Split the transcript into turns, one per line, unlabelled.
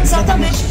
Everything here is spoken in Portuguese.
Exatamente.